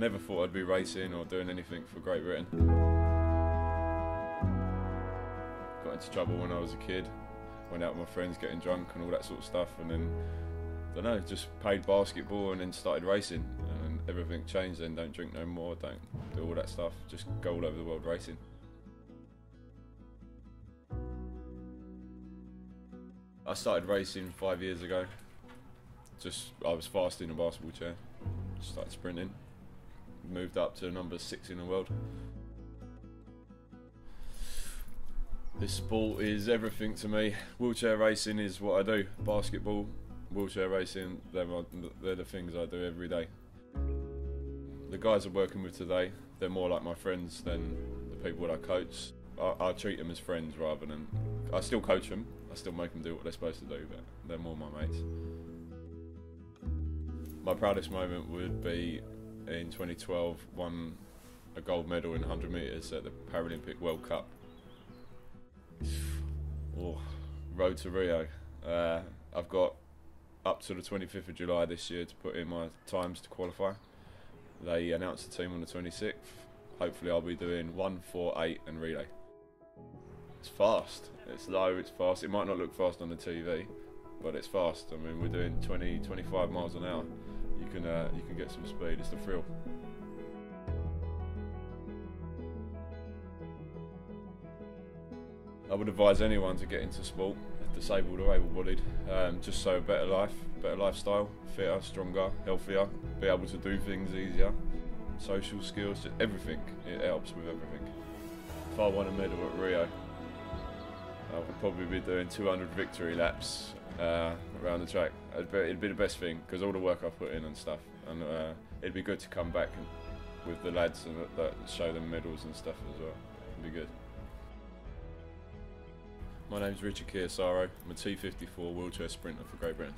never thought I'd be racing or doing anything for Great Britain. Got into trouble when I was a kid, went out with my friends getting drunk and all that sort of stuff, and then, I don't know, just played basketball and then started racing. And everything changed then, don't drink no more, don't do all that stuff, just go all over the world racing. I started racing five years ago. Just I was fast in a basketball chair. Started sprinting. Moved up to number six in the world. This sport is everything to me. Wheelchair racing is what I do. Basketball, wheelchair racing, they're, my, they're the things I do every day. The guys I'm working with today, they're more like my friends than the people that I coach. I, I treat them as friends rather than. I still coach them, I still make them do what they're supposed to do, but they're more my mates. My proudest moment would be in 2012, won a gold medal in 100 metres at the Paralympic World Cup. Oh, road to Rio. Uh, I've got up to the 25th of July this year to put in my times to qualify. They announced the team on the 26th. Hopefully, I'll be doing 148 and relay. It's fast. It's low. It's fast. It might not look fast on the TV, but it's fast. I mean, we're doing 20, 25 miles an hour. You can uh, you can get some speed. It's the thrill. I would advise anyone to get into sport, disabled or able-bodied, um, just so a better life, better lifestyle, fitter, stronger, healthier, be able to do things easier, social skills, just everything. It helps with everything. If I won a medal at Rio, I would probably be doing 200 victory laps uh, around the track. It'd be, it'd be the best thing because all the work I've put in and stuff, and uh, it'd be good to come back and, with the lads and show them medals and stuff as well. It'd be good. My name's Richard Chiassaro. I'm a T54 wheelchair sprinter for Great Britain.